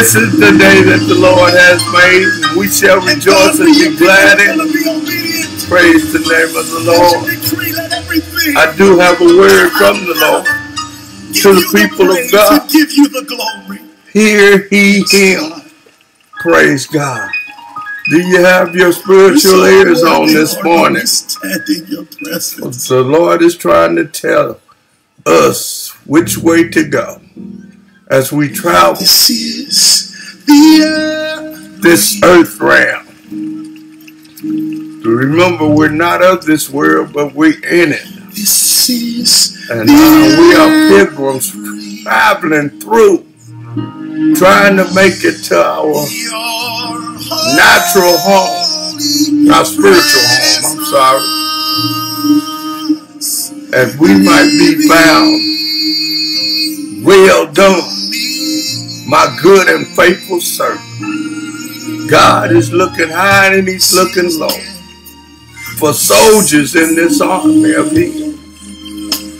This is the day that the Lord has made, and we shall rejoice and be glad in it. Praise the name of the Lord. I do have a word from the Lord to the people of God. Give you the glory. Hear he him. Praise God. Do you have your spiritual ears on this morning? Stand in your presence. The Lord is trying to tell us which way to go as we travel This is the this earth realm. Remember, we're not of this world, but we're in it. This is And the we are pilgrims traveling through, trying to make it to our natural home, our spiritual home, I'm sorry, and we might be found. Well done, my good and faithful servant. God is looking high and he's looking low for soldiers in this army of his.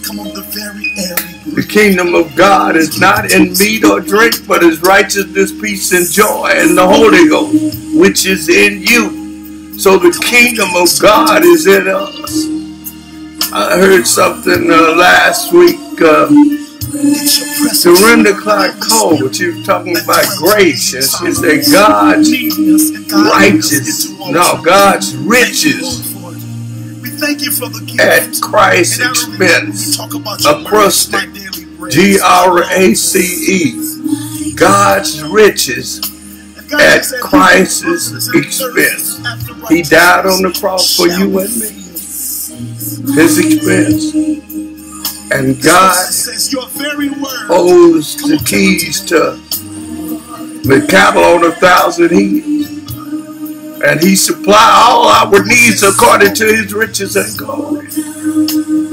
Come on, the very air. The kingdom of God is not in meat or drink, but is righteousness, peace, and joy in the Holy Ghost, which is in you. So the kingdom of God is in us. I heard something uh, last week. Uh, It's. Dorinda Clark Cole, she was talking about grace, and she said God's righteous, no. God's riches at Christ's expense. acrostic. G R A C E. God's riches at Christ's expense. He died on the cross for you and me. His expense. And God God says your very word. owes the keys to the cattle on a thousand hills. And he supply all our needs according to his riches and glory.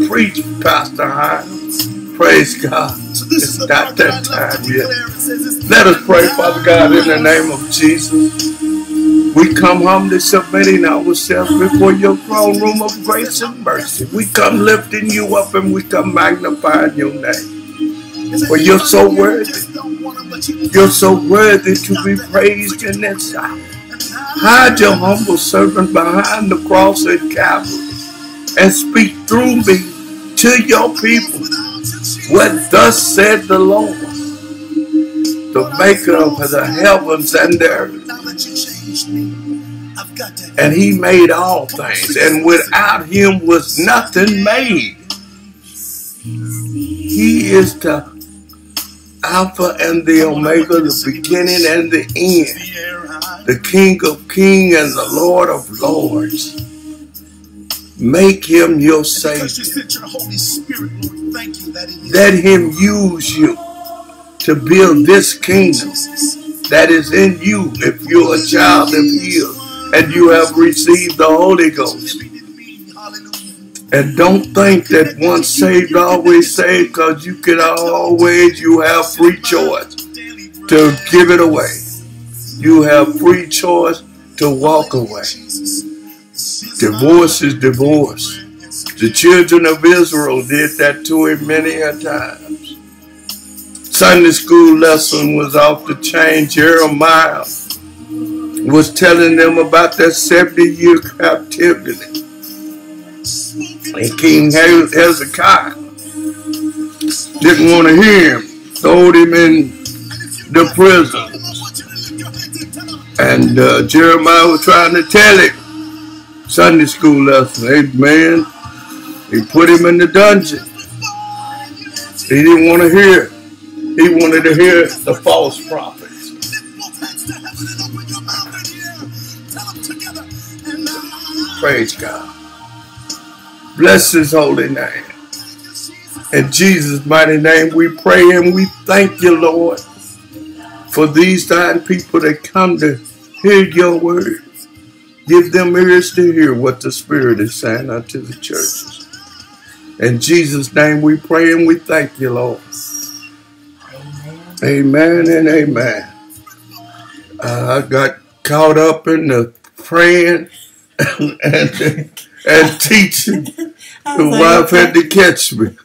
Preach, Pastor Hines. Praise God. So this It's is not that I that love time yet. declare. It says it's Let us pray, Father God, in the name of Jesus. We come humbly submitting ourselves before your throne room of grace and mercy. We come lifting you up and we come magnifying your name. For you're so worthy. You're so worthy to be praised in this hour. Hide your humble servant behind the cross at Calvary and speak through me to your people. What thus said the Lord, the maker of the heavens and the earth. Now that you changed me, I've got to. And he made all things, and without him was nothing made. He is the Alpha and the Omega, the beginning and the end, the King of kings and the Lord of lords. Make him your Savior. sent your Holy Spirit, Lord. Thank you that He is. Let him use you to build this kingdom. That is in you if you're a child of his and you have received the Holy Ghost. And don't think that once saved, always saved, because you can always, you have free choice to give it away. You have free choice to walk away. Divorce is divorce. The children of Israel did that to him many a times. Sunday school lesson was off the chain. Jeremiah was telling them about that 70 year captivity. And King Hezekiah didn't want to hear him, throwed him in the prison. And uh, Jeremiah was trying to tell him, Sunday school lesson, amen. He put him in the dungeon. He didn't want to hear it. He wanted to hear the false prophets. Praise God. Bless his holy name. In Jesus' mighty name we pray and we thank you, Lord, for these dying people that come to hear your word. Give them ears to hear what the Spirit is saying unto the churches. In Jesus' name we pray and we thank you, Lord. Amen and amen. Uh, I got caught up in the praying and, and teaching. The was wife like, had to catch me.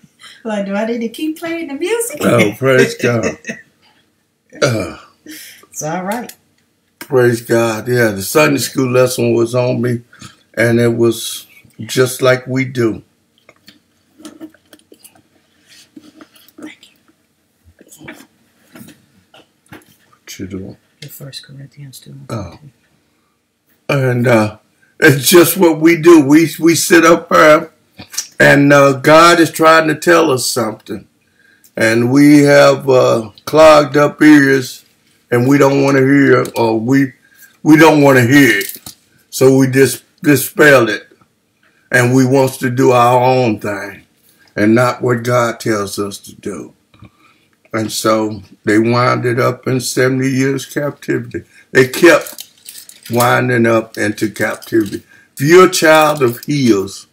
like, do I need to keep playing the music? Oh, praise God. Uh, It's all right. Praise God. Yeah, the Sunday school lesson was on me, and it was just like we do. You doing? Your First Corinthians 2. Oh. And uh, it's just what we do. We we sit up there, and uh, God is trying to tell us something, and we have uh, clogged up ears, and we don't want to hear, or we we don't want to hear it, so we just dispel it, and we wants to do our own thing, and not what God tells us to do. And so they winded up in 70 years captivity. They kept winding up into captivity. If you're a child of heels,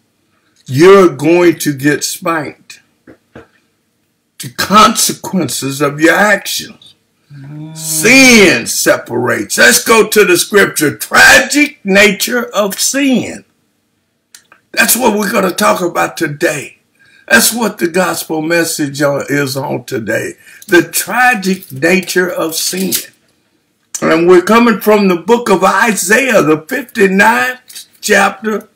you're going to get spanked. The consequences of your actions. Sin separates. Let's go to the scripture. Tragic nature of sin. That's what we're going to talk about today. That's what the gospel message is on today. The tragic nature of sin. And we're coming from the book of Isaiah, the 59th chapter,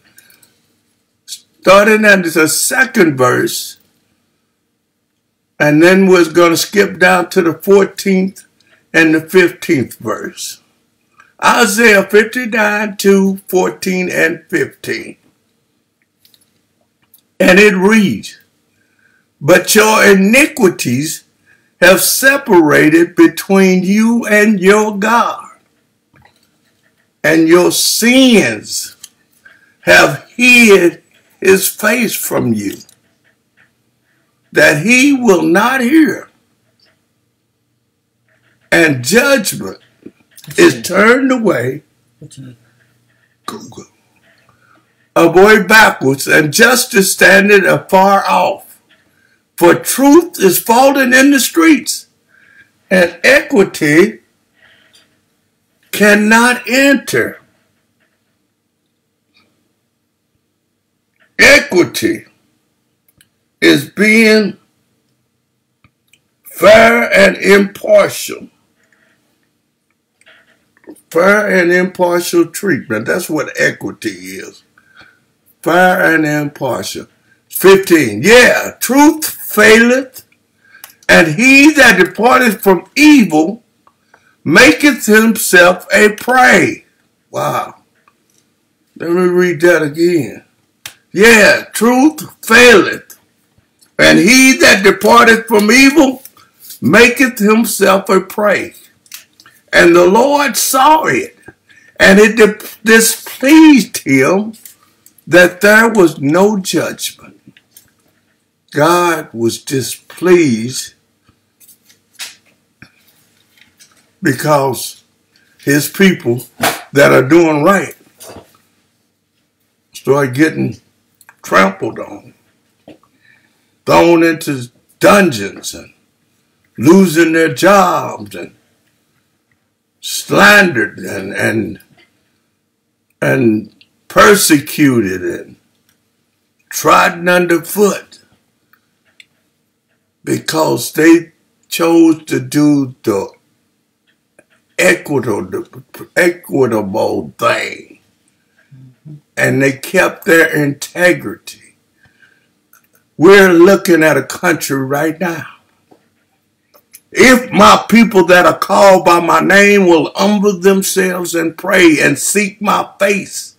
starting at the second verse. And then we're going to skip down to the 14th and the 15th verse. Isaiah 59, 2, 14, and 15. And it reads, But your iniquities have separated between you and your God, and your sins have hid his face from you, that he will not hear. And judgment is turned away? Google, away backwards, and justice standing afar off. For truth is falling in the streets, and equity cannot enter. Equity is being fair and impartial. Fair and impartial treatment. That's what equity is. Fair and impartial. 15. Yeah, truth faileth, and he that departeth from evil maketh himself a prey. Wow. Let me read that again. Yeah, truth faileth, and he that departeth from evil maketh himself a prey. And the Lord saw it, and it displeased him that there was no judgment. God was displeased because his people that are doing right start getting trampled on, thrown into dungeons and losing their jobs and slandered and and and persecuted and trodden underfoot because they chose to do the equitable, equitable thing and they kept their integrity. We're looking at a country right now. If my people that are called by my name will humble themselves and pray and seek my face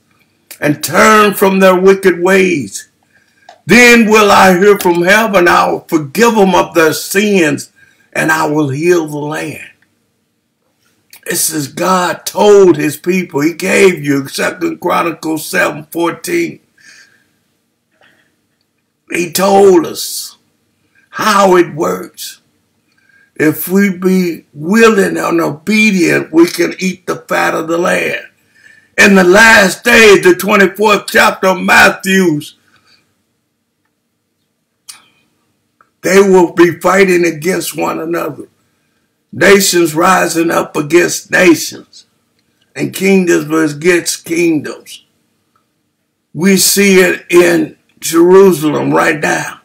and turn from their wicked ways, then will I hear from heaven, I will forgive them of their sins, and I will heal the land. This is God told his people. He gave you Second Chronicles 7 14. He told us how it works. If we be willing and obedient, we can eat the fat of the land. In the last days, the 24th chapter of Matthew's, they will be fighting against one another. Nations rising up against nations and kingdoms against kingdoms. We see it in Jerusalem right now.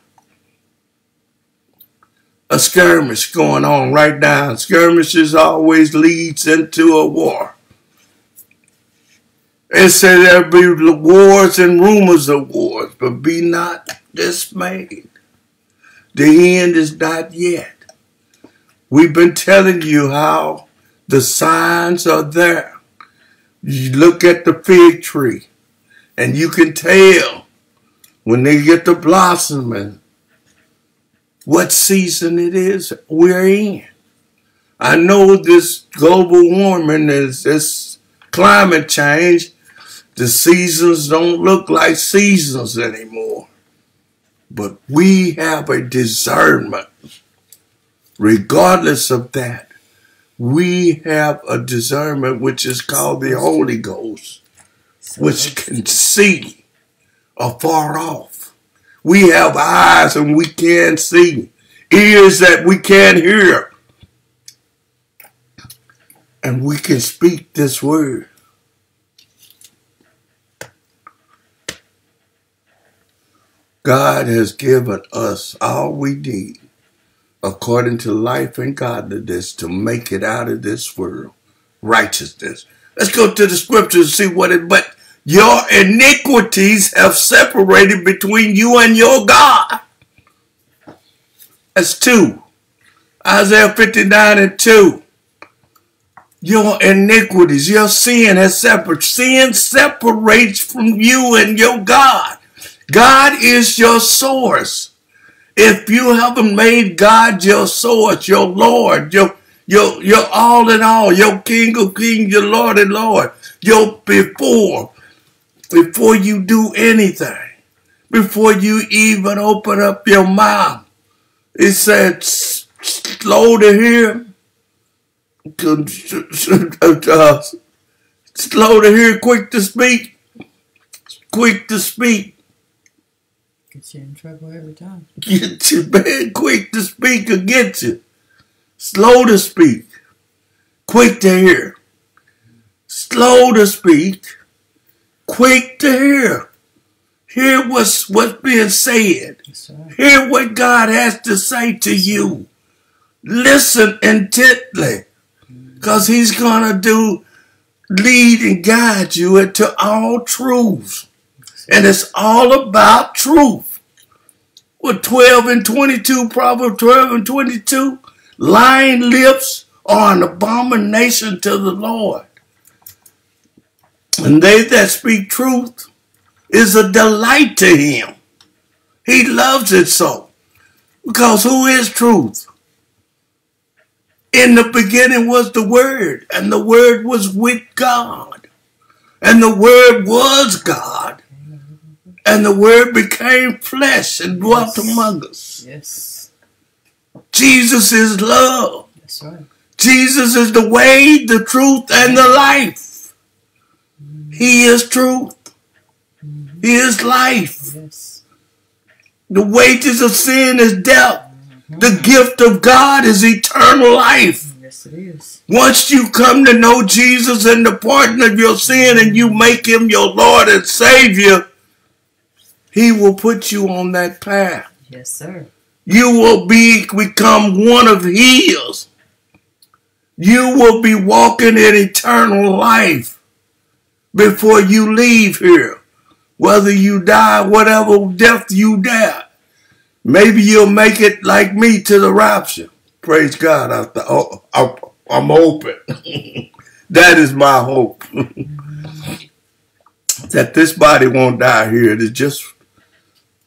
a skirmish going on right now. Skirmishes always leads into a war. It said there'll be wars and rumors of wars, but be not dismayed. The end is not yet. We've been telling you how the signs are there. You look at the fig tree and you can tell when they get to blossoming what season it is we're in. I know this global warming is this climate change. The seasons don't look like seasons anymore. But we have a discernment. Regardless of that, we have a discernment which is called the Holy Ghost, which can see afar off. We have eyes and we can see, ears that we can hear, and we can speak this word. God has given us all we need according to life and godliness to make it out of this world. Righteousness. Let's go to the scriptures and see what it, but your iniquities have separated between you and your God. That's two. Isaiah 59 and 2. Your iniquities, your sin has separated. Sin separates from you and your God. God is your source. If you haven't made God your source, your Lord, your your your all in all, your King of Kings, your Lord and Lord, your before, before you do anything, before you even open up your mouth, it said slow to hear, slow to hear, quick to speak, quick to speak Gets you in trouble every time. Get you, man. Quick to speak or get you. Slow to speak. Quick to hear. Slow to speak. Quick to hear. Hear what's, what's being said. Yes. Hear what God has to say to you. Listen intently. Because he's going to do, lead and guide you into all truths. And it's all about truth. With 12 and 22, Proverbs 12 and 22, lying lips are an abomination to the Lord. And they that speak truth is a delight to him. He loves it so. Because who is truth? In the beginning was the Word, and the Word was with God. And the Word was God. And the Word became flesh and dwelt Yes. among us. Yes. Jesus is love. That's right. Jesus is the way, the truth, and the life. He is truth. Mm-hmm. He is life. Yes. The wages of sin is death. Mm-hmm. The gift of God is eternal life. Yes, it is. Once you come to know Jesus and the pardon of your sin and you make him your Lord and Savior, he will put you on that path. Yes, sir. You will be become one of his. You will be walking in eternal life before you leave here. Whether you die, whatever death you die. Maybe you'll make it like me to the rapture. Praise God. I th- oh, I- I'm hoping. that is my hope. that this body won't die here. It is just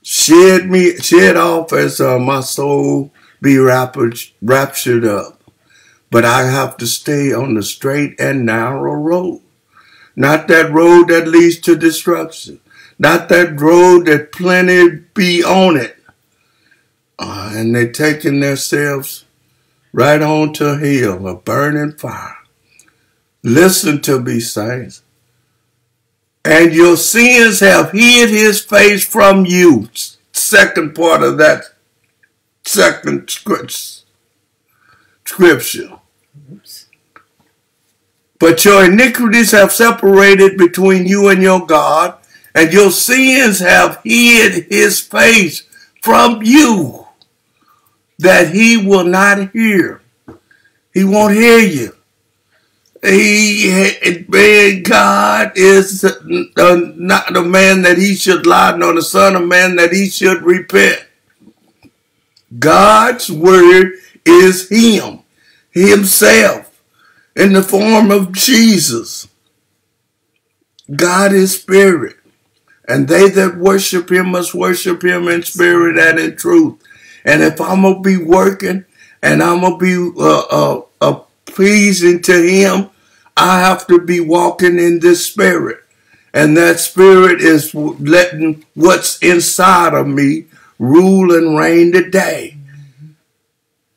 shed me, shed off as uh, my soul be raptured, raptured up. But I have to stay on the straight and narrow road. Not that road that leads to destruction. Not that road that plenty be on it. Uh, and they're taking themselves right on to hell, a burning fire. Listen to me, saints. And your sins have hid his face from you. Second part of that second scripture. Oops. But your iniquities have separated between you and your God, and your sins have hid his face from you. that he will not hear. He won't hear you. He, man, God is not the man that he should lie, nor the son of man that he should repent. God's word is him, himself, in the form of Jesus. God is spirit, and they that worship him must worship him in spirit and in truth. And if I'm going to be working and I'm going to be uh, uh, uh, pleasing to him, I have to be walking in this spirit. And that spirit is letting what's inside of me rule and reign today.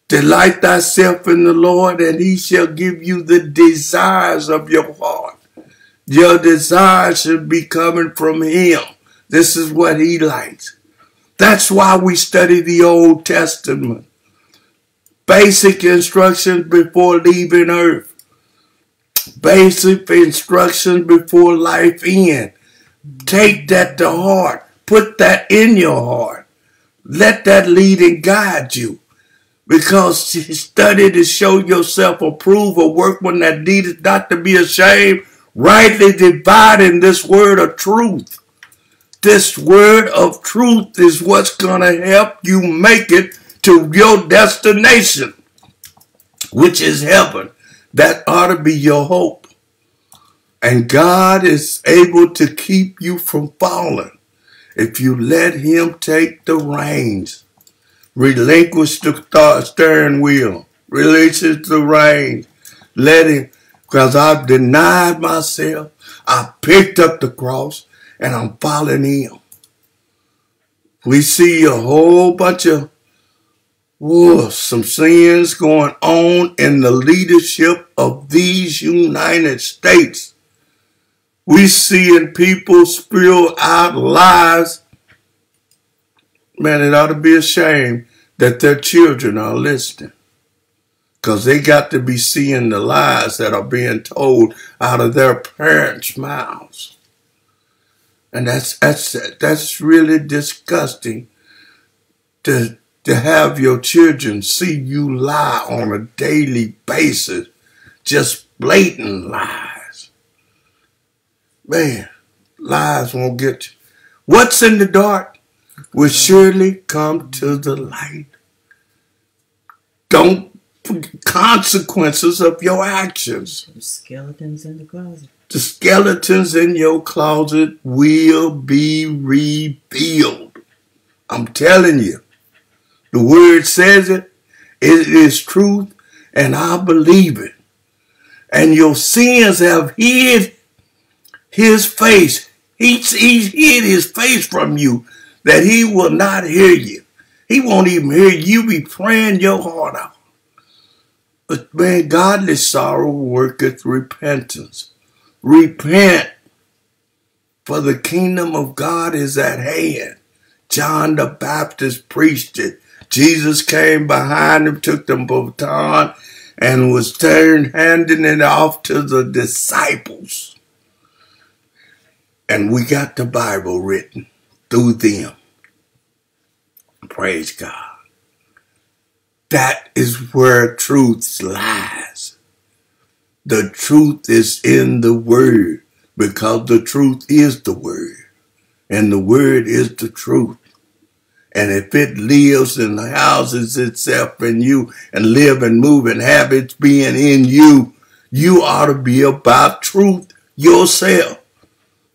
Delight thyself in the Lord, and he shall give you the desires of your heart. Your desires should be coming from him. This is what he likes. That's why we study the Old Testament. Basic instructions before leaving earth basic instruction before life end. Take that to heart. Put that in your heart. Let that lead and guide you. Because study to show yourself approved, a workman that needed not to be ashamed, rightly dividing this word of truth. This word of truth is what's going to help you make it to your destination, which is heaven. That ought to be your hope. And God is able to keep you from falling if you let Him take the reins. Relinquish the steering wheel. Release the reins. Let Him, because I've denied myself. I picked up the cross and I'm following Him. We see a whole bunch of Whoa, some sins going on in the leadership of these United States. We seeing people spill out lies. Man, it ought to be a shame that their children are listening. Because they got to be seeing the lies that are being told out of their parents' mouths. And that's that's that's really disgusting to to have your children see you lie on a daily basis, just blatant lies. Man, lies won't get you. What's in the dark will surely come to the light. Don't consequences of your actions. The Skeletons in the closet. The skeletons in your closet will be revealed. I'm telling you. The word says it. It is truth, and I believe it. And your sins have hid his face. He, he hid his face from you that he will not hear you. He won't even hear you be praying your heart out. But man, godly sorrow worketh repentance. Repent, for the kingdom of God is at hand. John the Baptist preached it. Jesus came behind him, took the baton, and was turned, handing it off to the disciples. And we got the Bible written through them. Praise God. That is where truth lies. The truth is in the Word because the truth is the Word. And the Word is the truth. And if it lives and houses itself in you and live and move and have its being in you, you ought to be about truth yourself.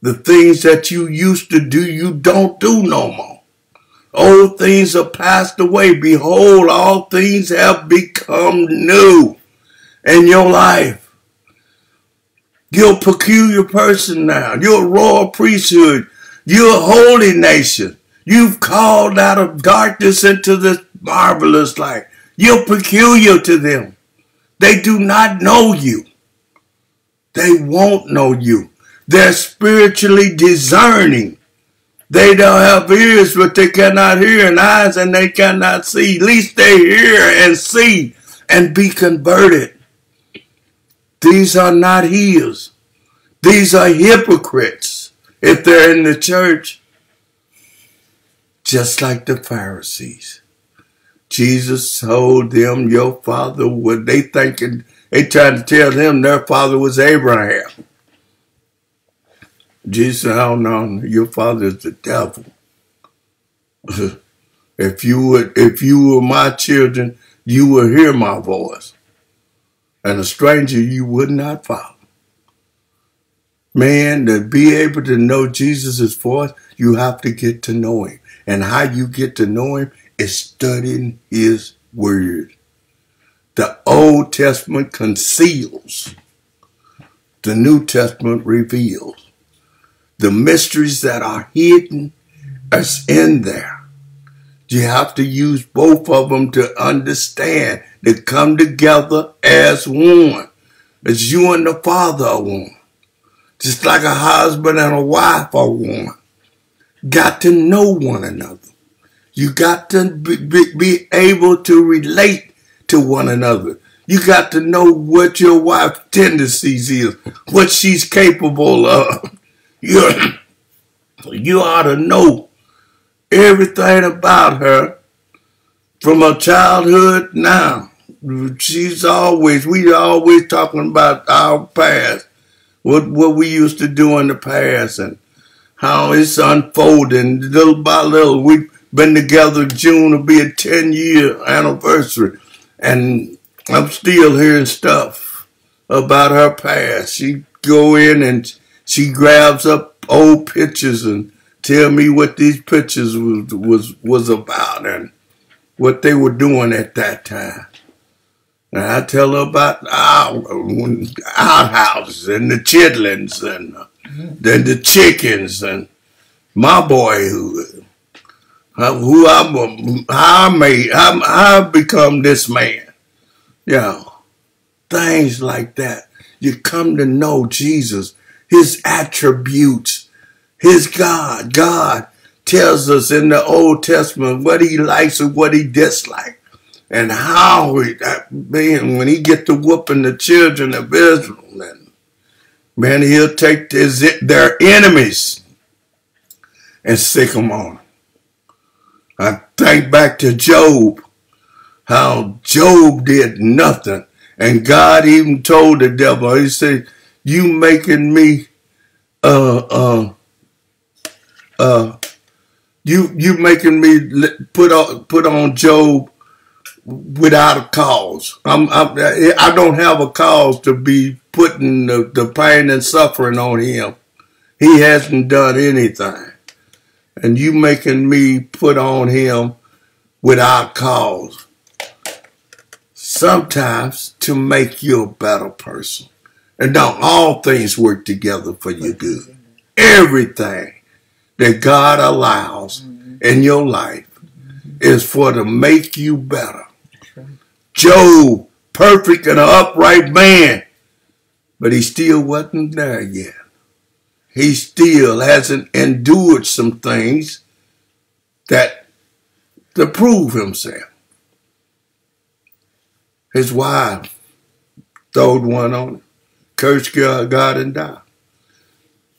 The things that you used to do, you don't do no more. Old things are passed away. Behold, all things have become new in your life. You're a peculiar person now. You're a royal priesthood. You're a holy nation. You've called out of darkness into this marvelous light. You're peculiar to them. They do not know you. They won't know you. They're spiritually discerning. They don't have ears, but they cannot hear, and eyes, and they cannot see. At least they hear and see and be converted. These are not his. These are hypocrites if they're in the church just like the Pharisees. Jesus told them, your father, what they thinking, they trying to tell him their father was Abraham. Jesus said, oh no, your father is the devil. if you would, if you were my children, you would hear my voice. And a stranger you would not follow. Man, to be able to know Jesus' voice, you have to get to know him. And how you get to know him is studying his word. The Old Testament conceals. The New Testament reveals. The mysteries that are hidden is in there. You have to use both of them to understand. They come together as one. As you and the Father are one. Just like a husband and a wife are one. Got to know one another. You got to be, be, able to relate to one another. You got to know what your wife's tendencies is, what she's capable of. You, you ought to know everything about her from her childhood now. She's always, we always talking about our past, what, what we used to do in the past and how it's unfolding little by little. We've been together June will be a 10 year anniversary and I'm still hearing stuff about her past. She go in and she grabs up old pictures and tell me what these pictures was was was about and what they were doing at that time. And I tell her about our, our houses and the chitlins and uh, then the chickens and my boyhood. Uh, who I'm, I made, how I become this man. Yeah, things like that. You come to know Jesus, His attributes, His God. God tells us in the Old Testament what He likes and what He dislikes. And how he, man, when he get to whooping the children of Israel, man, man he'll take his, their enemies and sick them on. I think back to Job, how Job did nothing. And God even told the devil, he said, you making me, uh, uh, uh, you, you making me put on, put on Job without a cause. I'm, I'm, I don't have a cause to be putting the, the pain and suffering on him. He hasn't done anything and you making me put on him without cause. Sometimes to make you a better person. And don't all things work together for your good. Everything that God allows in your life is for to make you better. Job, perfect and an upright man, but he still wasn't there yet he still hasn't endured some things that to prove himself. His wife throwed one on him, cursed God and died.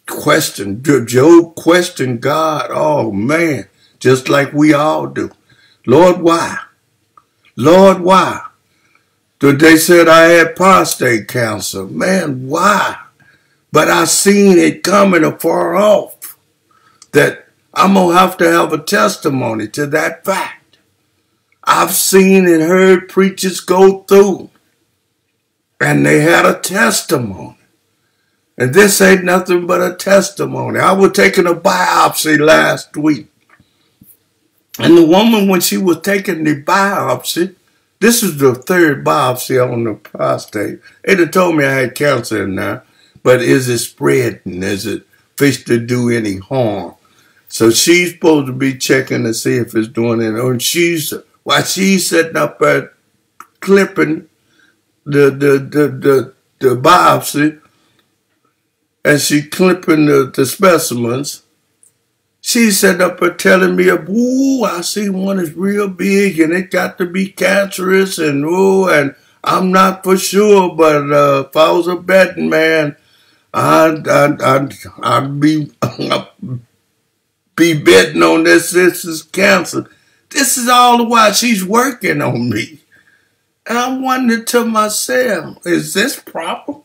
Question, Job questioned God, oh man, just like we all do. Lord, why? Lord, why? They said I had prostate cancer. Man, why? But I seen it coming afar off that I'm going to have to have a testimony to that fact. I've seen and heard preachers go through and they had a testimony. And this ain't nothing but a testimony. I was taking a biopsy last week. And the woman, when she was taking the biopsy, this is the third biopsy on the prostate. It had told me I had cancer there. But is it spreading? Is it fish to do any harm? So she's supposed to be checking to see if it's doing it. And she's while she's sitting up there clipping the the the the, the biopsy and she clipping the, the specimens. She's sitting up there telling me, a "Ooh, I see one is real big and it got to be cancerous and ooh, and I'm not for sure, but uh, if I was a betting man, I'd, I'd, I'd, I'd be, be betting on this, this is cancer. This is all the while she's working on me. And I wondered to myself, is this proper?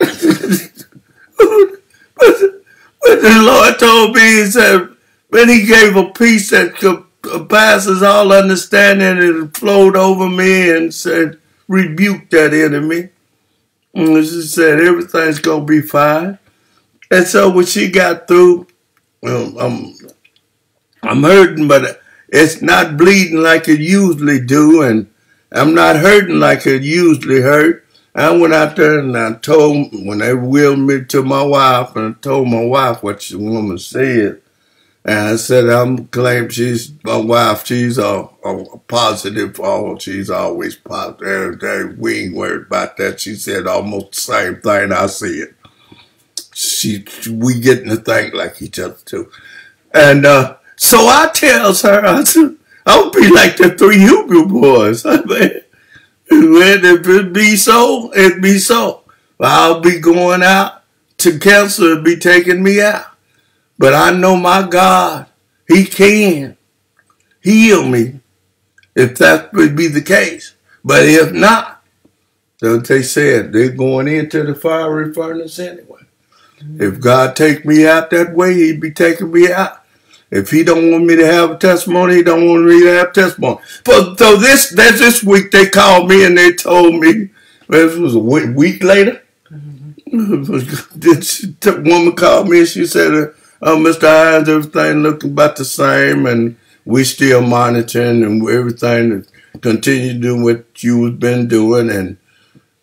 but, the Lord told me, He said, when He gave a peace that passes all understanding, it flowed over me and said, rebuke that enemy. And she said, everything's going to be fine. And so when she got through, well, I'm, I'm hurting, but it's not bleeding like it usually do, and I'm not hurting like it usually hurt. I went out there and I told, when they wheeled me to my wife, and I told my wife what the woman said. And I said, I'm claim she's my wife. She's a, a, positive. Oh, she's always positive. We ain't worried about that. She said almost the same thing I said. She, we getting to think like each other too. And uh, so I tells her, I said, I'll be like the three Hebrew boys. I mean, if it be so, it be so. I'll be going out to cancer and be taking me out. But I know my God, He can heal me if that would be the case. But if not, don't they said they're going into the fiery furnace anyway. If God take me out that way, He'd be taking me out. If He don't want me to have a testimony, He don't want me to have testimony. But so this that this week they called me and they told me this was a week later. Mm-hmm. this woman called me and she said oh, Mr. Hines, everything looking about the same, and we still monitoring and everything continue doing what you've been doing, and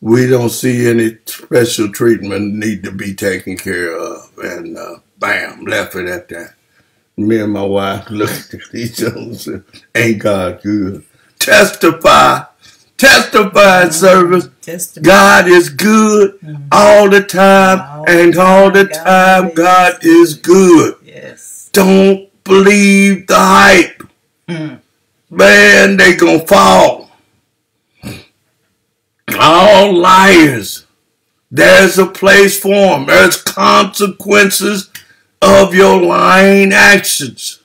we don't see any special treatment need to be taken care of. And uh, bam, left it at that. Me and my wife looked at each other and said, ain't God good? Testify testifying service. Testify. God is good mm-hmm. all the time, all and all the time, God is good. Yes. Don't believe the hype. Mm. Man, they gonna fall. All liars. There's a place for them. There's consequences of your lying actions.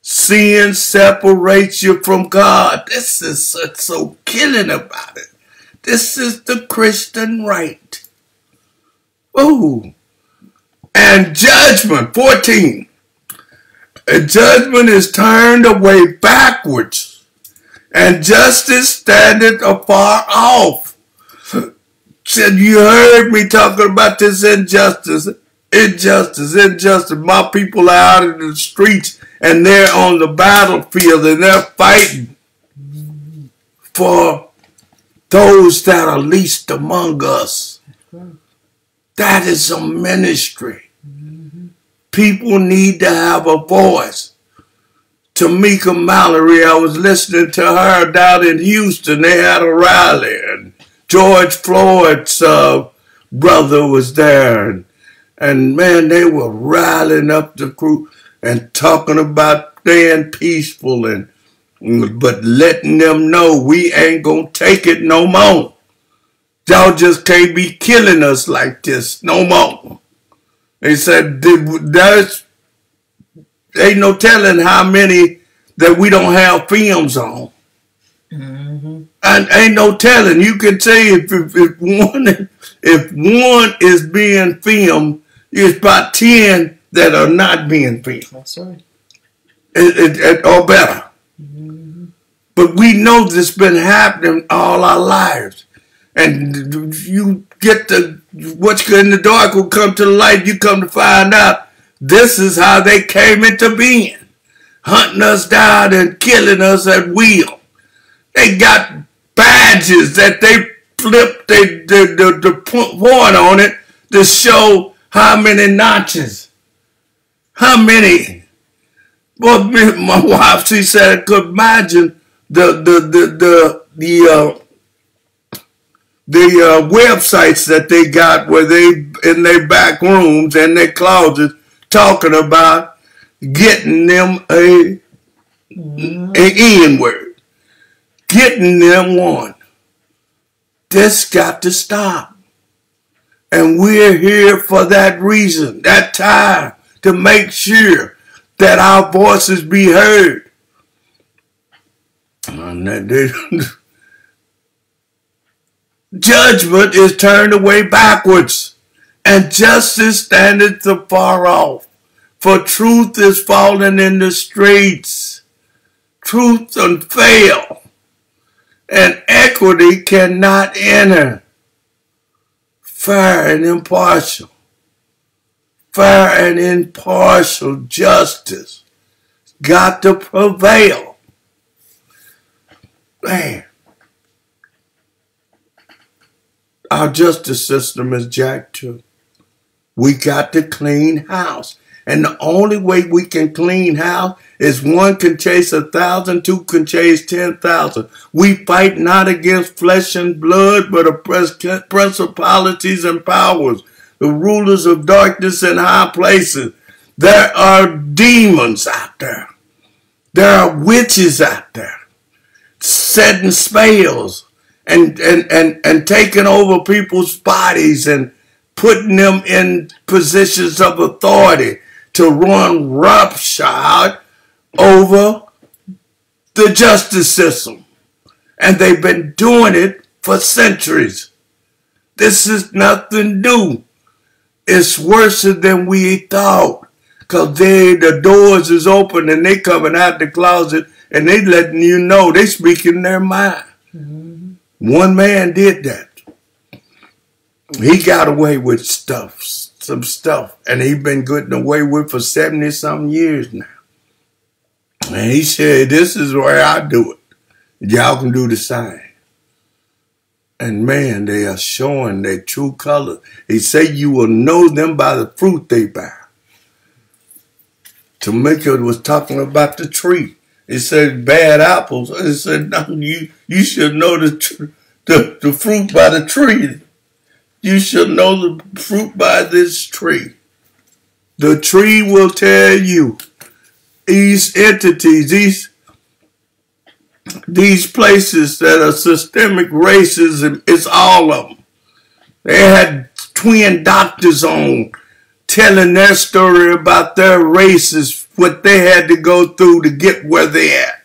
Sin separates you from God. This is so killing about it. This is the Christian right. Oh. And judgment, 14. And judgment is turned away backwards, and justice standeth afar off. You heard me talking about this injustice, injustice, injustice. My people are out in the streets and they're on the battlefield and they're fighting for those that are least among us. That is a ministry. People need to have a voice. Tamika Mallory, I was listening to her down in Houston. They had a rally, and George Floyd's uh, brother was there, and, and man, they were rallying up the crew and talking about staying peaceful and but letting them know we ain't gonna take it no more. Y'all just can't be killing us like this no more. They said there's ain't no telling how many that we don't have films on. Mm-hmm. And ain't no telling. You can say if, if, if one if one is being filmed, it's about ten that are not being filled. That's right. It, it, or better. Mm-hmm. But we know this has been happening all our lives. And you get the, what's good in the dark will come to the light. You come to find out this is how they came into being. Hunting us down and killing us at will. They got badges that they flipped the, the, the, the point on it to show how many notches how many? Well, my wife, she said, I could imagine the the the the the uh, the uh, websites that they got where they in their back rooms and their closets talking about getting them a mm-hmm. a N word, getting them one. This got to stop. And we're here for that reason, that time to make sure that our voices be heard. Judgment is turned away backwards, and justice standeth afar off. For truth is fallen in the streets. Truth unveil, and equity cannot enter. Fair and impartial. Fair and impartial justice got to prevail. Man, our justice system is jacked too. We got to clean house. And the only way we can clean house is one can chase a thousand, two can chase ten thousand. We fight not against flesh and blood, but oppressed principalities and powers, the rulers of darkness in high places. There are demons out there. There are witches out there setting spells and, and, and, and taking over people's bodies and putting them in positions of authority to run roughshod over the justice system. And they've been doing it for centuries. This is nothing new. It's worse than we thought. Cause they the doors is open and they coming out the closet and they letting you know they speaking their mind. Mm-hmm. One man did that. He got away with stuff, some stuff, and he been getting away with for 70 some years now. And he said, this is where I do it. Y'all can do the same. And man, they are showing their true color. He said you will know them by the fruit they bear. Tamika was talking about the tree. It said bad apples. It said no, you you should know the, the the fruit by the tree. You should know the fruit by this tree. The tree will tell you these entities, these these places that are systemic racism. It's all of them. They had twin doctors on telling their story about their races, what they had to go through to get where they at.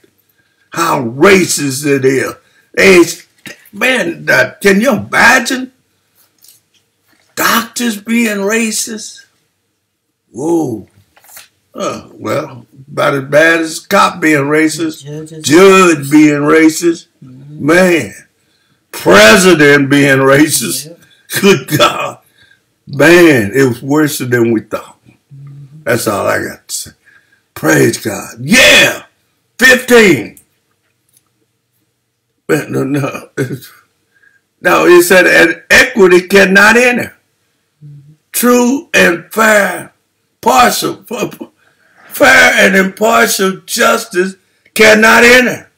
How racist it is. It's, man, uh, can you imagine doctors being racist? Whoa. Uh, well, about as bad as cop being racist, Judges. judge being racist, mm-hmm. man, president being racist. Yep. Good God. Man, it was worse than we thought. Mm-hmm. That's all I got to say. Praise God. Yeah! 15. But no, no. No, it said, and equity cannot enter. Mm-hmm. True and fair, partial, fair and impartial justice cannot enter.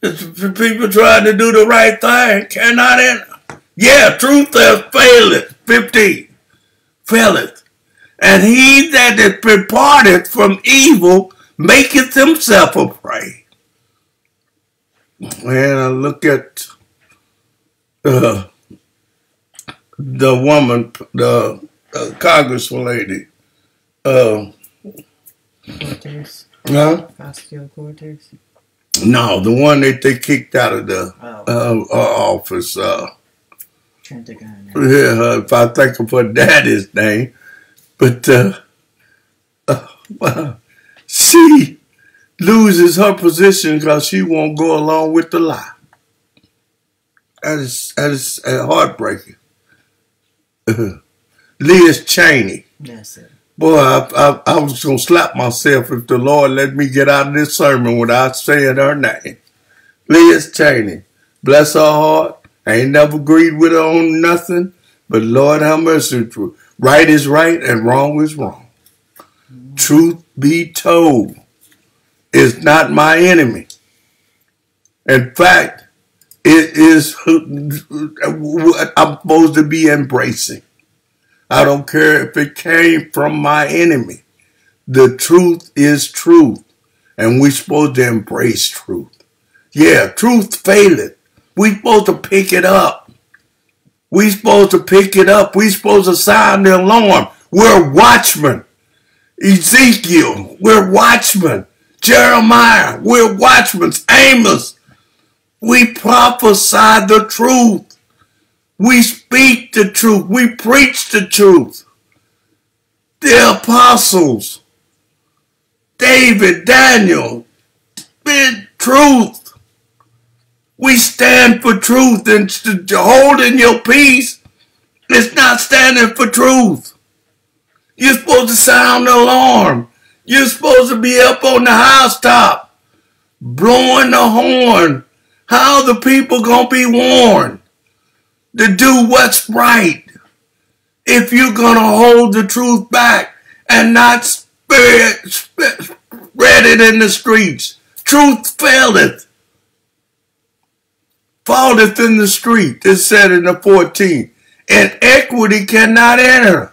For people trying to do the right thing cannot enter. Yeah, truth has faileth. 15. Faileth. And he that is departed from evil maketh himself a prey. And I look at uh, the woman, the uh, congressman lady. Uh, Cortez. huh? Ocasio Cortez. No, the one that they kicked out of the Oh, uh, uh, office. Uh, Trentagon. Yeah, if I think of her daddy's name. But uh, uh, she loses her position because she won't go along with the lie. That is, that is uh, heartbreaking. Uh, Liz Cheney. That's it. Boy, I, I, I was going to slap myself if the Lord let me get out of this sermon without saying her name. Liz Cheney. Bless her heart. I ain't never agreed with her on nothing, but Lord have mercy. Right is right and wrong is wrong. Truth be told, is not my enemy. In fact, it is what I'm supposed to be embracing. I don't care if it came from my enemy. The truth is truth, and we're supposed to embrace truth. Yeah, truth faileth. We're supposed to pick it up. We're supposed to pick it up. We're supposed to sound the alarm. We're watchmen. Ezekiel, we're watchmen. Jeremiah, we're watchmen. Amos, we prophesy the truth. We speak the truth. We preach the truth. The apostles, David, Daniel, been truth. We stand for truth and holding your peace is not standing for truth. You're supposed to sound the alarm. You're supposed to be up on the housetop, blowing the horn. How the people gonna be warned to do what's right if you're gonna hold the truth back and not spread, spread it in the streets? Truth faileth, falleth in the street. It said in the 14th, and equity cannot enter.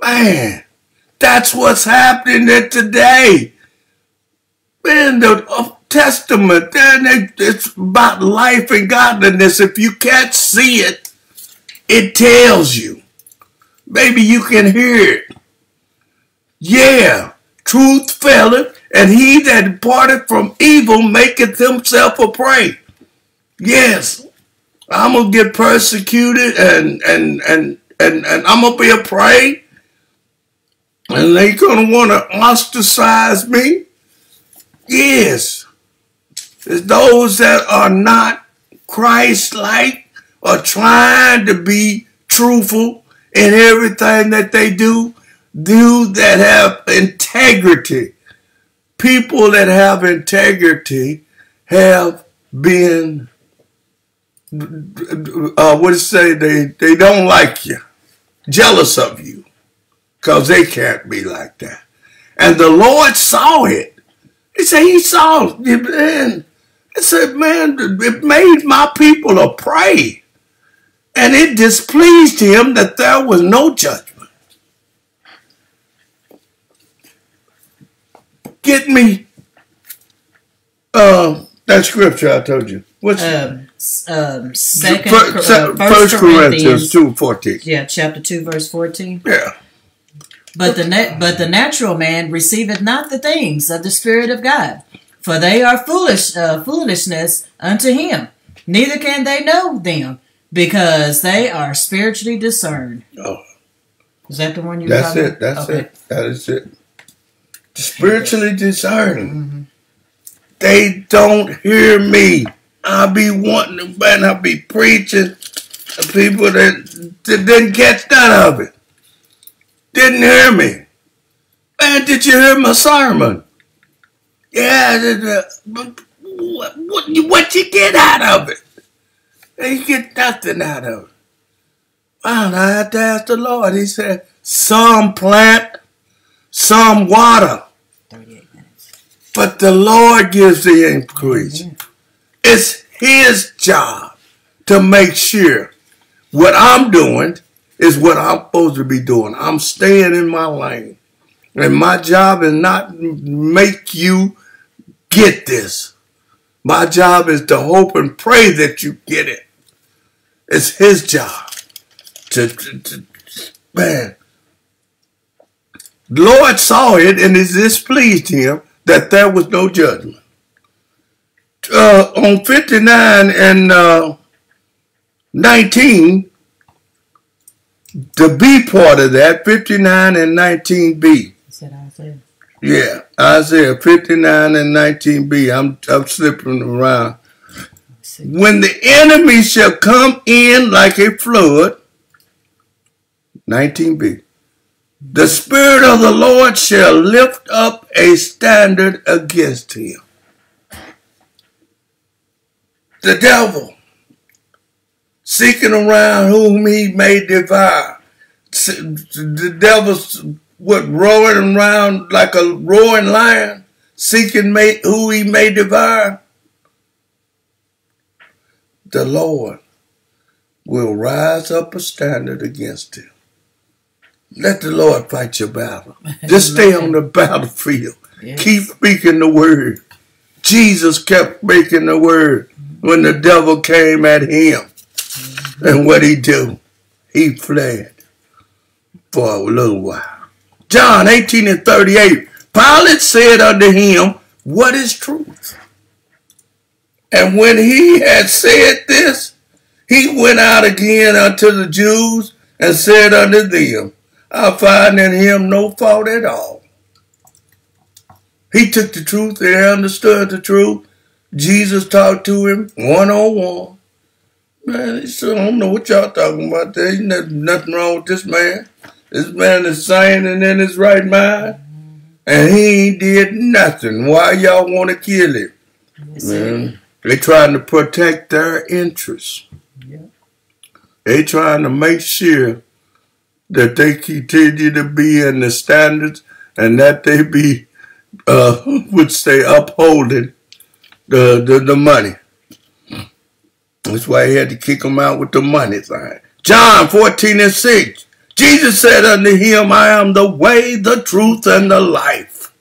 Man, that's what's happening today. In the Testament, then it's about life and godliness. If you can't see it, it tells you. Maybe you can hear it. Yeah, truth faileth, and he that departed from evil maketh himself a prey. Yes, I'm gonna get persecuted and and and and, and I'm gonna be a prey and they gonna want to ostracize me. Yes, it's those that are not Christ-like or trying to be truthful in everything that they do, do that have integrity. People that have integrity have been uh, what say they they don't like you, jealous of you, cause they can't be like that. And the Lord saw it. He said he saw man. He said, man, it made my people a prey, and it displeased him that there was no judgment. Get me uh, that scripture I told you. What's Um, um, second, Fir- Cor- se- uh, First Corinthians two fourteen. Yeah, chapter two, verse fourteen. Yeah. But the but the natural man receiveth not the things of the Spirit of God, for they are foolish uh, foolishness unto him. Neither can they know them, because they are spiritually discerned. Oh, Is that the one you? that's it. That's okay. it. That is it. Spiritually discerning. Mhm. They don't hear me. I be wanting to, man. I be preaching to people that, that didn't catch none of it. Didn't hear me. Man, did you hear my sermon? Yeah. but What, what, you- what you get out of it? You get nothing out of it. Well, I had to ask the Lord. He said, some plant, some water, Thirty-eight minutes. but the Lord gives the increase. It's His job to make sure what I'm doing is what I'm supposed to be doing. I'm staying in my lane. And my job is not make you get this. My job is to hope and pray that you get it. It's his job to, to, to man. The Lord saw it and it displeased him that there was no judgment. Uh, on 59 and uh, 19, the B part of that, 59 and 19B. Yeah, Isaiah 59 and 19b. I'm, I'm slipping around. When the enemy shall come in like a flood, 19b, the Spirit of the Lord shall lift up a standard against him. The devil, seeking around whom he may devour. The devil's what roaring around like a roaring lion, seeking may, who he may devour. The Lord will rise up a standard against him. Let the Lord fight your battle. Just stay on the battlefield. Yes. Keep speaking the word. Jesus kept speaking the word when the devil came at him. And what he do? He fled for a little while. John 18 and 38. Pilate said unto him, What is truth? And when he had said this, he went out again unto the Jews and said unto them, I find in him no fault at all. He took the truth, he understood the truth. Jesus talked to him one on one. Man, he said, I don't know what y'all talking about. There ain't nothing wrong with this man. This man is sane and in his right mind. And he ain't did nothing. Why y'all want to kill him? Man, they trying to protect their interests. Yeah. They trying to make sure that they continue to be in the standards and that they be, uh, which they upholding the, the, the money. That's why he had to kick them out with the money sign. John 14 and 6. Jesus said unto him, I am the way, the truth, and the life.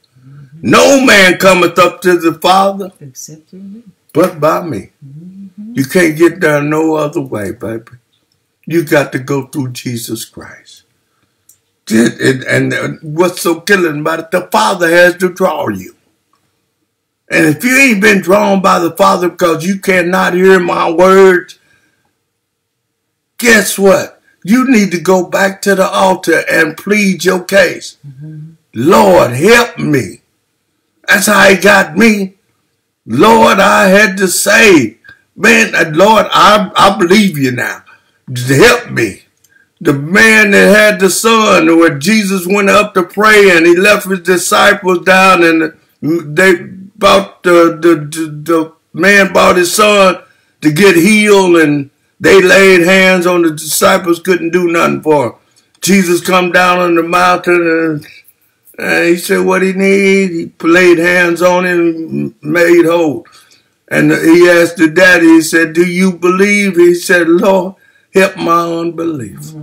No man cometh up to the Father Except through me. but by me. You can't get there no other way, baby. You got to go through Jesus Christ. It- And uh, what's so killing about it, the Father has to draw you. And if you ain't been drawn by the Father because you cannot hear my words, guess what? You need to go back to the altar and plead your case. Lord, help me. That's how he got me. Lord, I had to say, man, uh, Lord, I, I believe you now. Help me. The man that had the son, where Jesus went up to pray and he left his disciples down and they bought the, the, the, the man bought his son to get healed and they laid hands on the disciples, couldn't do nothing for him. Jesus come down on the mountain and and he said what he need. He laid hands on him, made whole. And he asked the daddy, he said, do you believe? He said, Lord, help my unbelief.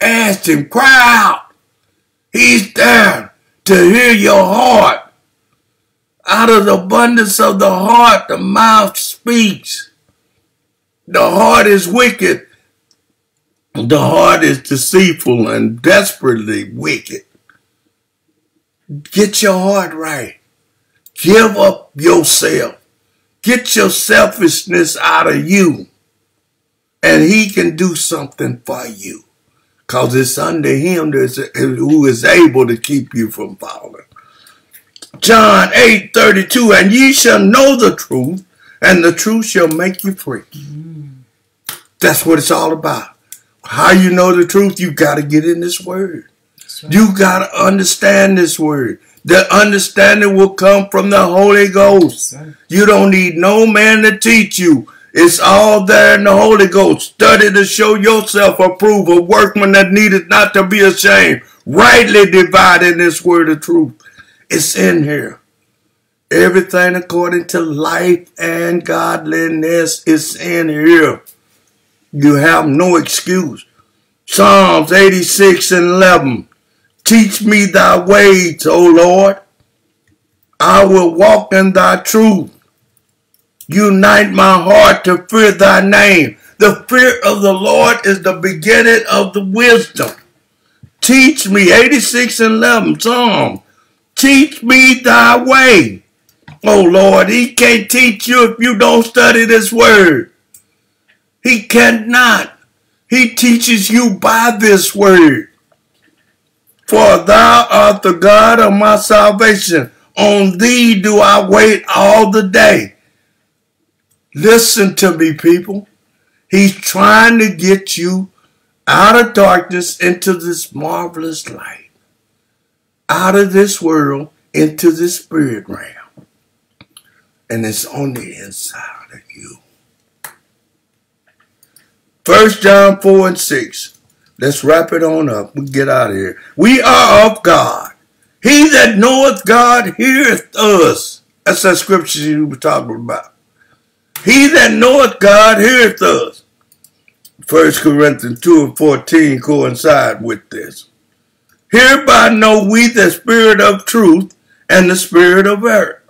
Asked him, cry out. He's there to hear your heart. Out of the abundance of the heart, the mouth speaks. The heart is wicked. The heart is deceitful and desperately wicked. Get your heart right. Give up yourself. Get your selfishness out of you. And he can do something for you. Because it's under him that's, who is able to keep you from falling. John 8 32, and ye shall know the truth, and the truth shall make you free. Mm-hmm. That's what it's all about. How you know the truth? You got to get in this word. Right. You got to understand this word. The understanding will come from the Holy Ghost. Right. You don't need no man to teach you. It's all there in the Holy Ghost. Study to show yourself approved, a workman that needed not to be ashamed, rightly dividing this word of truth. It's in here. Everything according to life and godliness is in here. You have no excuse. Psalms 86 and 11. Teach me thy ways, O Lord. I will walk in thy truth. Unite my heart to fear thy name. The fear of the Lord is the beginning of the wisdom. Teach me, 86 and 11, Psalm. Teach me thy way. Oh Lord, he can't teach you if you don't study this word. He cannot. He teaches you by this word. For thou art the God of my salvation. On thee do I wait all the day. Listen to me, people. He's trying to get you out of darkness into this marvelous light. Out of this world into the spirit realm. And it's on the inside of you. First John 4 and 6. Let's wrap it on up. We get out of here. We are of God. He that knoweth God heareth us. That's that scripture you were talking about. He that knoweth God heareth us. First Corinthians 2 and 14 coincide with this. Hereby know we the spirit of truth and the spirit of error.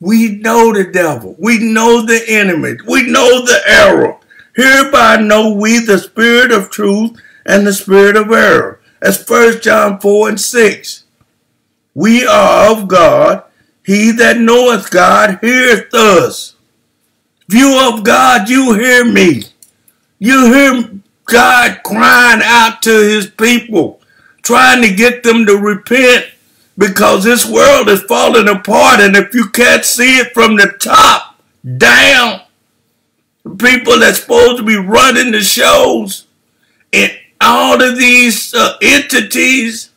We know the devil. We know the enemy. We know the error. Hereby know we the spirit of truth and the spirit of error. That's First John 4 and 6. We are of God. He that knoweth God heareth us. If you of God, you hear me. You hear God crying out to his people, trying to get them to repent because this world is falling apart. And if you can't see it from the top down, people that's supposed to be running the shows and all of these uh, entities,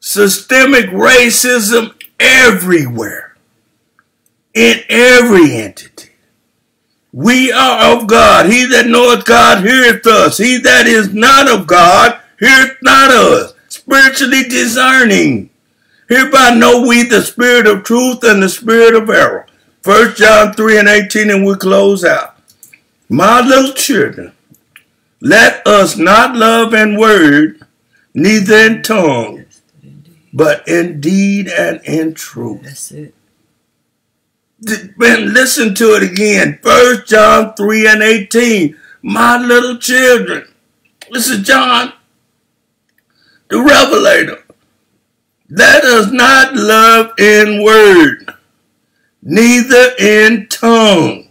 systemic racism everywhere, in every entity. We are of God. He that knoweth God heareth us. He that is not of God heareth not us. Spiritually discerning. Hereby know we the spirit of truth and the spirit of error. 1 John 3 and 18, and we close out. My little children, let us not love in word, neither in tongue, but in deed and in truth. That's it. Man, listen to it again. 1 John 3 and 18. My little children. This is John, the Revelator. Let us not love in word, neither in tongue.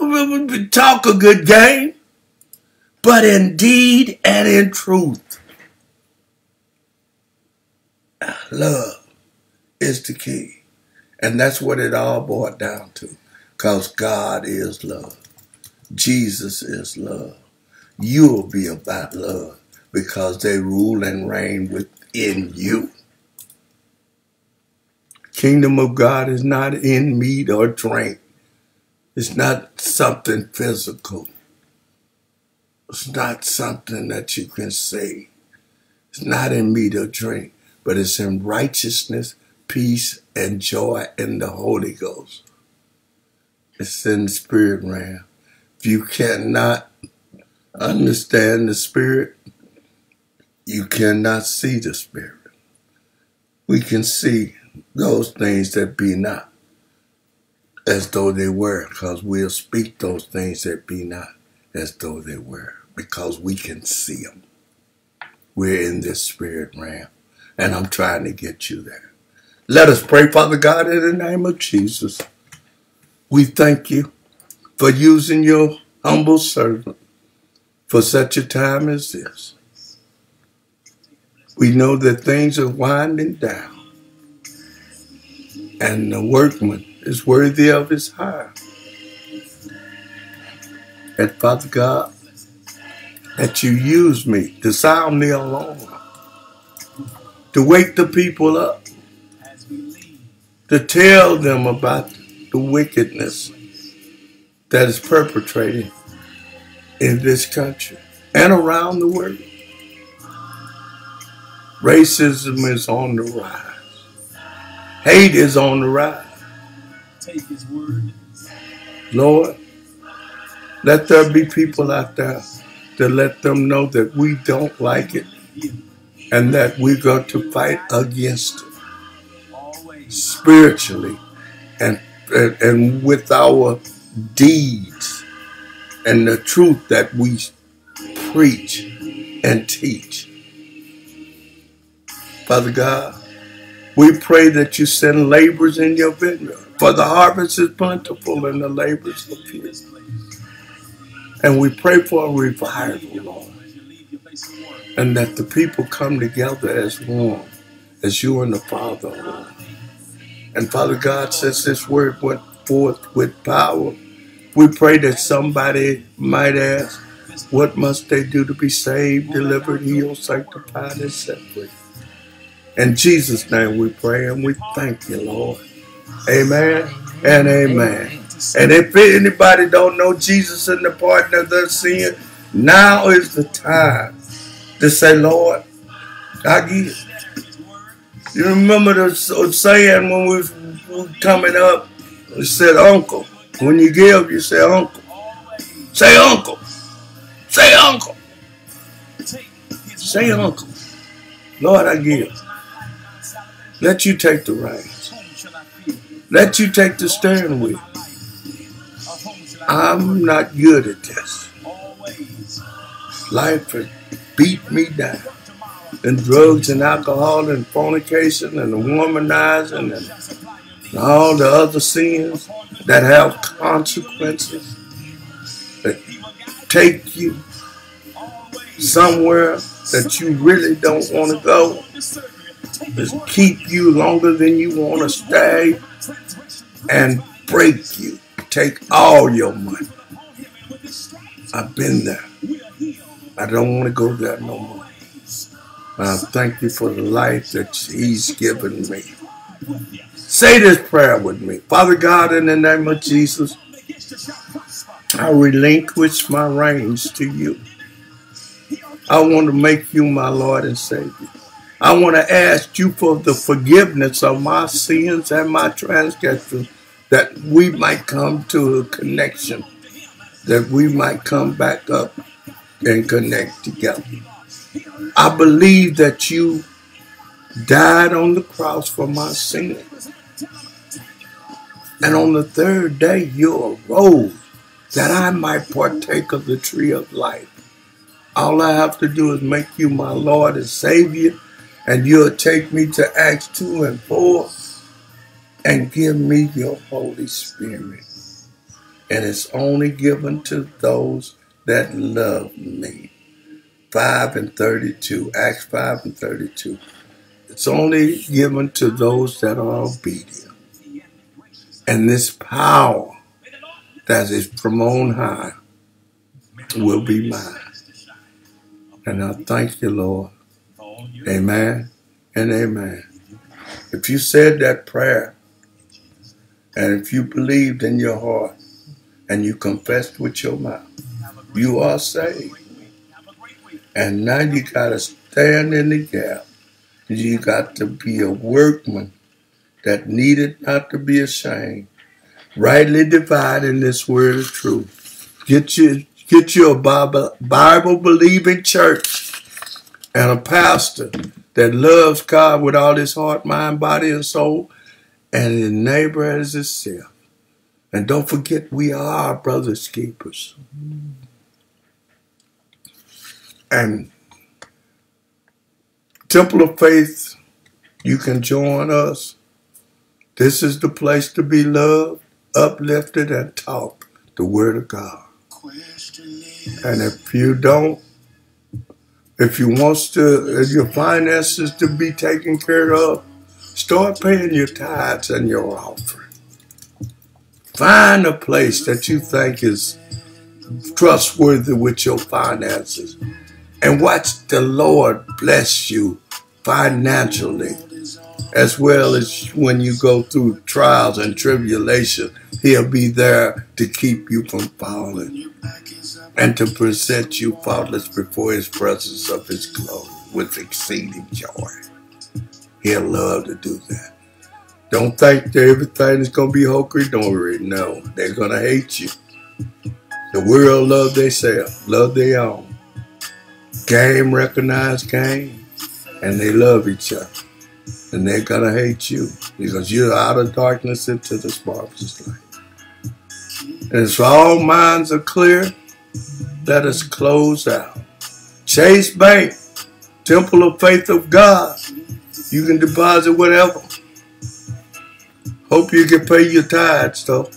We talk a good game, but in deed and in truth. Love is the key. And that's what it all boiled down to. Because God is love. Jesus is love. You'll be about love because they rule and reign within you. Kingdom of God is not in meat or drink. It's not something physical. It's not something that you can see. It's not in meat or drink, but it's in righteousness, peace, and joy in the Holy Ghost. It's in the spirit realm. If you cannot understand the spirit, you cannot see the spirit. We can see those things that be not as though they were, because we'll speak those things that be not as though they were, because we can see them. We're in this spirit realm, and I'm trying to get you there. Let us pray, Father God, in the name of Jesus. We thank you for using your humble servant for such a time as this. We know that things are winding down, and the workman is worthy of his hire. And Father God, that you use me to sound the alarm, to wake the people up, to tell them about the wickedness that is perpetrated in this country and around the world. Racism is on the rise. Hate is on the rise. Take his word. Lord, let there be people out there to let them know that we don't like it and that we're going to fight against it spiritually and, and, and with our deeds and the truth that we preach and teach. Father God, we pray that you send laborers in your vineyard, for the harvest is plentiful and the laborers are few. And we pray for a revival, Lord, and that the people come together as one, as you and the Father are. And Father God, since this word went forth with power, we pray that somebody might ask, what must they do to be saved, delivered, healed, sanctified, and set free? In Jesus' name we pray and we thank you, Lord. Amen and amen. And if anybody don't know Jesus and the pardon of their sin, now is the time to say, Lord, I give. You remember the uh, saying when we were coming up, we said, Uncle. When you give, you say, Uncle. Say, Uncle. Say, Uncle. Say, Uncle. Lord, I give. Let you take the reins. Let you take the steering wheel. I'm not good at this. Life is beat me down. And drugs and alcohol and fornication and womanizing and, and all the other sins that have consequences that take you somewhere that you really don't want to go, that keep you longer than you want to stay, and break you. Take all your money. I've been there. I don't want to go there no more. I thank you for the life that He's given me. Say this prayer with me. Father God, in the name of Jesus, I relinquish my reins to you. I want to make you my Lord and Savior. I want to ask you for the forgiveness of my sins and my transgressions that we might come to a connection, that we might come back up and connect together. I believe that you died on the cross for my sins. And on the third day, you arose that I might partake of the tree of life. All I have to do is make you my Lord and Savior, and you'll take me to Acts 2 and 4 and give me your Holy Spirit. And it's only given to those that love me. 5 and 32, Acts 5 and 32. It's only given to those that are obedient. And this power that is from on high will be mine. And I thank you, Lord. Amen and amen. If you said that prayer, and if you believed in your heart, and you confessed with your mouth, you are saved. And now you got to stand in the gap. You got to be a workman that needed not to be ashamed, rightly dividing this word of truth. Get your get you a Bible, Bible believing church and a pastor that loves God with all his heart, mind, body, and soul, and his neighbor as himself. And don't forget, we are brother's keepers. And Temple of Faith, you can join us. This is the place to be loved, uplifted, and taught the Word of God. And if you don't, if you want to, your finances to be taken care of, start paying your tithes and your offering. Find a place that you think is trustworthy with your finances and watch the Lord bless you financially as well as when you go through trials and tribulation. He'll be there to keep you from falling and to present you faultless before his presence of his glory with exceeding joy. He'll love to do that. Don't think that everything is going to be hokey dory. No, they're going to hate you. The world love themselves, love their own. Game recognize game, and they love each other. And they're going to hate you because you're out of darkness into this marvelous light. And so all minds are clear, let us close out. Chase Bank, Temple of Faith of God. You can deposit whatever. Hope you can pay your tithes, though.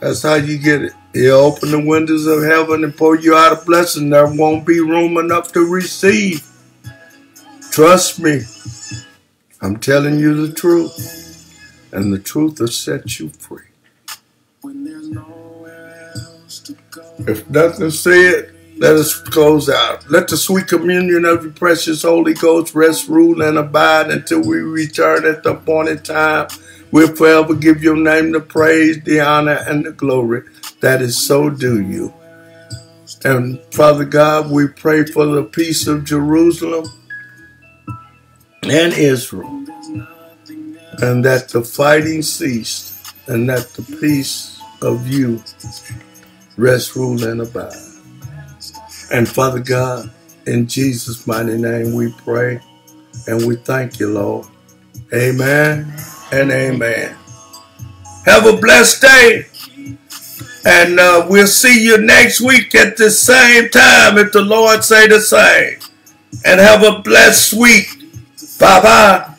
That's how you get it. He'll open the windows of heaven and pour you out a blessing. There won't be room enough to receive. Trust me. I'm telling you the truth. And the truth will set you free. If nothing said, let us close out. Let the sweet communion of the precious Holy Ghost rest, rule, and abide until we return at the appointed time. We'll forever give your name the praise, the honor, and the glory that is so due you. And Father God, we pray for the peace of Jerusalem and Israel, and that the fighting ceased, and that the peace of you rest, rule, and abide. And Father God, in Jesus' mighty name we pray, and we thank you, Lord. Amen and amen. Have a blessed day. And uh, we'll see you next week at the same time if the Lord say the same. and have a blessed week. Bye bye.